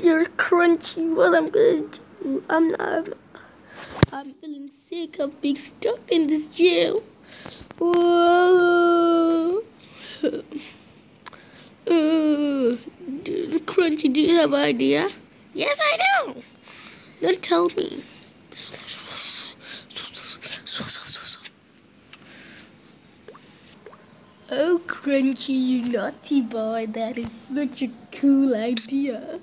dear Crunchy, what I'm gonna do? I'm not. I'm feeling sick of being stuck in this jail. Whoa. Uh, Crunchy, do you have an idea? Yes, I do. Then tell me. Oh, Crunchy, you naughty boy. That is such a cool idea.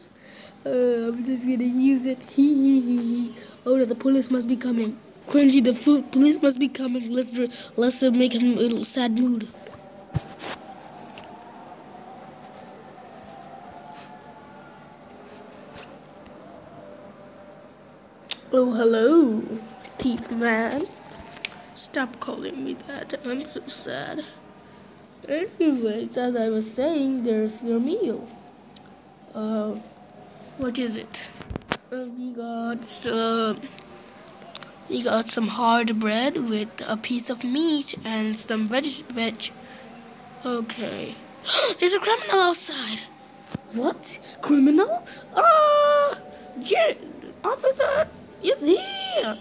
Uh, I'm just gonna use it. Hee hee hee. Oh no, the police must be coming. Cringy, the police must be coming. Let's let's uh, make him a little sad mood. Oh, hello, thief man. Stop calling me that. I'm so sad. Anyways, as I was saying, there's your meal. Uh, what is it? Uh, we got some. We got some hard bread with a piece of meat and some veg. Veg. Okay. There's a criminal outside. What? Criminal? Ah! Uh, officer is here.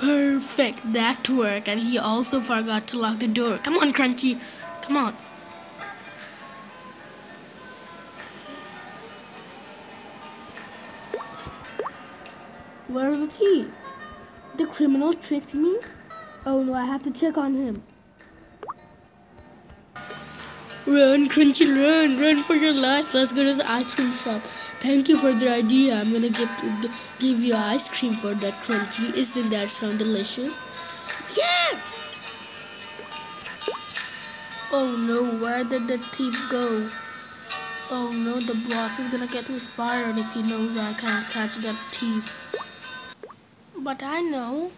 Perfect, that worked. And he also forgot to lock the door. Come on, Crunchy. Come on. Where's the thief? The criminal tricked me? Oh no, I have to check on him. Run, Crunchy, run, run for your life. Let's go to the ice cream shop. Thank you for the idea. I'm gonna give give you ice cream for that Crunchy. Isn't that sound delicious? Yes! Oh no, where did the thief go? Oh no, the boss is gonna get me fired if he knows I can't catch that thief. But I know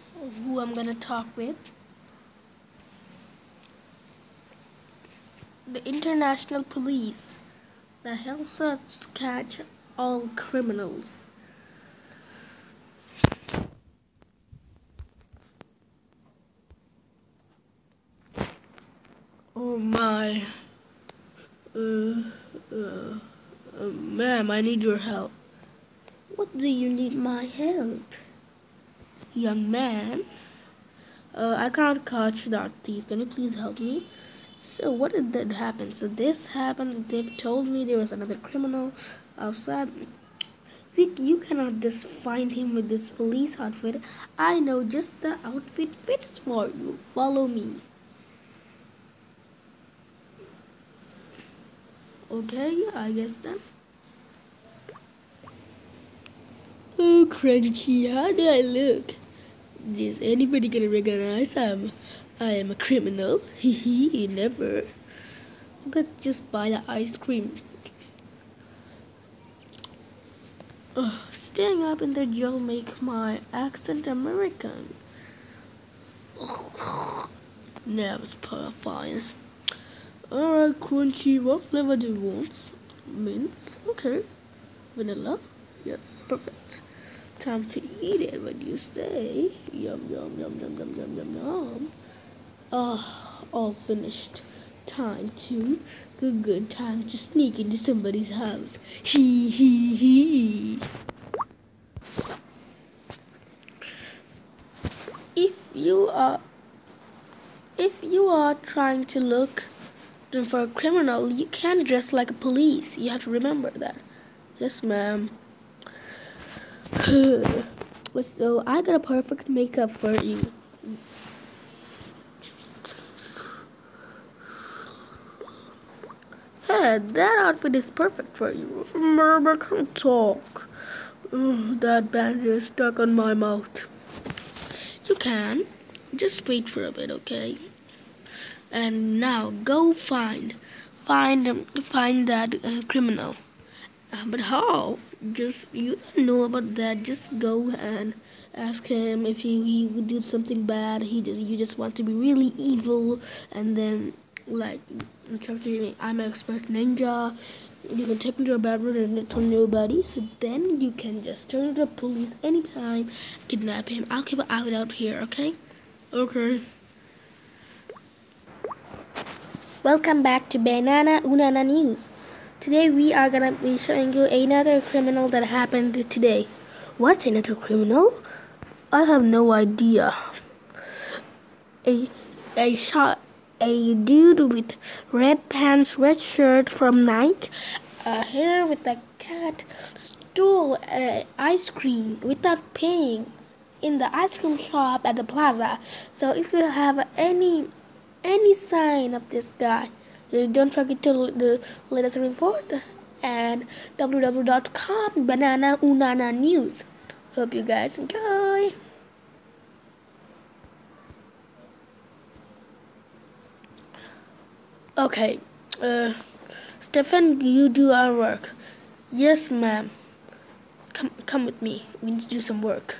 who I'm gonna talk with. The international police that helps us catch all criminals. Oh my. Uh, uh, uh, ma'am, I need your help. What do you need my help? Young man, uh, I can't catch that thief. Can you please help me? So what did that happen? So this happened. They've told me there was another criminal outside. We, you cannot just find him with this police outfit. I know just the outfit fits for you. Follow me. Okay, I guess then. Oh, Crunchy, how do I look? Is anybody gonna recognize I'm I am a criminal. Hee never. Let's just buy the ice cream. Uh, staying up in the jail make my accent American. Now it's fine. Alright, crunchy. What flavor do you want? Mint. Okay. Vanilla. Yes, perfect. Time to eat it. What do you say? Yum yum yum yum yum yum yum yum. Ah, all finished. Time to good good time to sneak into somebody's house. Hee hee hee. If you are if you are trying to look for a criminal, you can't dress like a police. You have to remember that. Yes, ma'am. so I got a perfect makeup for you. That outfit is perfect for you. Murmur can talk. That bandage is stuck on my mouth. You can. Just wait for a bit, okay? And now go find, find, um, find that uh, criminal. Uh, but how? Just you don't know about that. Just go and ask him if he, he would do something bad. He just you just want to be really evil, and then like talk to me. I'm an expert ninja. you can take me to a bad road and tell nobody. So then you can just turn to the police anytime, kidnap him. I'll keep an eye out here, okay? Okay. Welcome back to Banana Unana News. Today we are gonna be showing you another criminal that happened today. What's another criminal? I have no idea. A a shot a dude with red pants, red shirt from Nike, a hair with a cat stole uh, ice cream without paying in the ice cream shop at the plaza. So if you have any any sign of this guy, don't forget to let us report and www.com banana unana news. Hope you guys enjoy. Okay, uh, Stefan, you do our work. Yes, ma'am. Come, come with me. We need to do some work.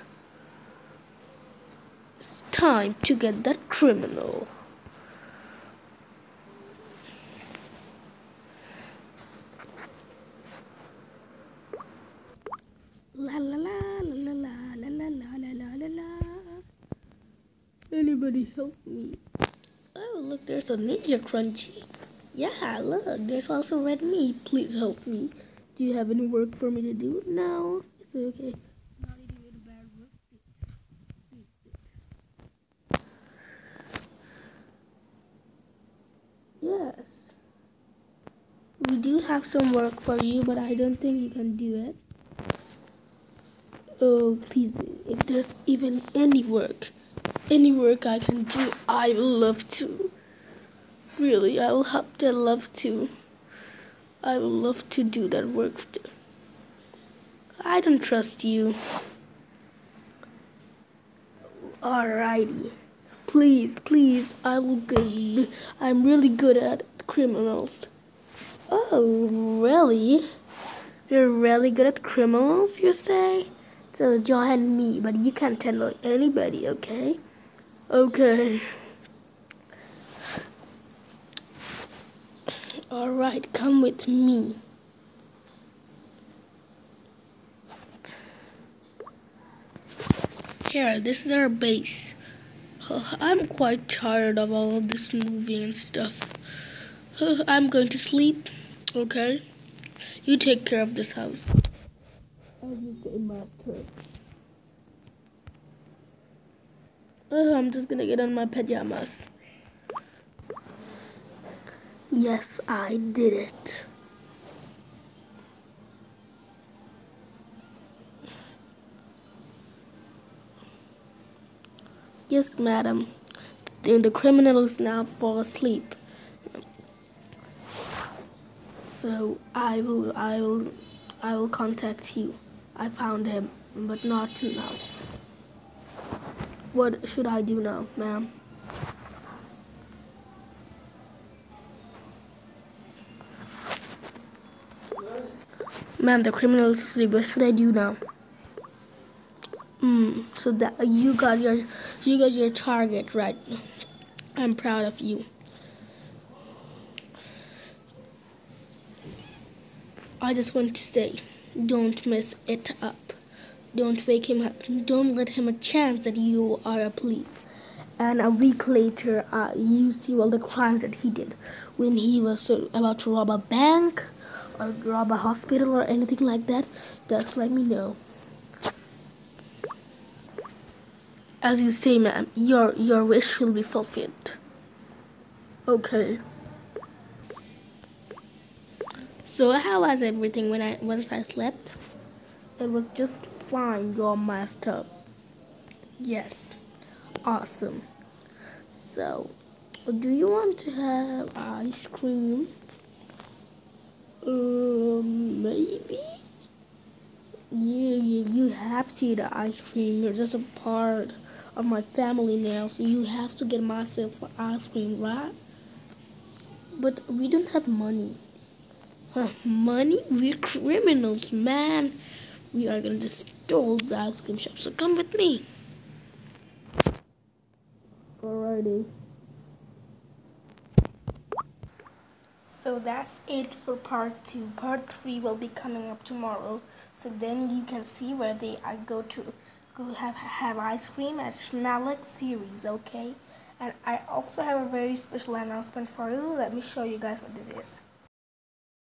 It's time to get that criminal. La la la la la la la la la la la. Anybody help me? Oh, look, there's a Ninja Crunchy. Yeah, look, there's also red meat. Please help me. Do you have any work for me to do? No. It's okay. Yes. We do have some work for you, but I don't think you can do it. Oh, please, if there's even any work, any work I can do, I would love to. Really, I will have to love to. I would love to do that work. I don't trust you. Alrighty. Please, please, I will good. I'm really good at criminals. Oh, really? You're really good at criminals, you say? So join me, but you can't tell anybody, okay? Okay. Alright, come with me. Here, this is our base. I'm quite tired of all of this movie and stuff. I'm going to sleep, okay? You take care of this house. I'll just a master. Oh, I'm just gonna get on my pajamas. Yes, I did it. Yes, madam. The criminal is now fall asleep. So I will, I will, I will contact you. I found him, but not now. What should I do now, ma'am? Ma'am, the criminal is asleep. What should I do now? Hmm. So that you got your you got your target right. I'm proud of you. I just want to say. Don't mess it up. Don't wake him up. Don't let him a chance that you are a police. And a week later, uh, you see all the crimes that he did when he was about to rob a bank or rob a hospital or anything like that. Just let me know. As you say, ma'am, your your wish will be fulfilled. Okay. So how was everything when I once I slept? It was just fine, your master. Yes, awesome. So, do you want to have ice cream? Um, maybe. Yeah, you, you have to eat ice cream. You're just a part of my family now, so you have to get myself ice cream, right? But we don't have money. Huh, money? We're criminals, man. We are gonna just steal the ice cream shop. So come with me. Alrighty. So that's it for part two. Part three will be coming up tomorrow. So then you can see where they I go to go have have ice cream at Smalex series, okay? And I also have a very special announcement for you. Let me show you guys what this is.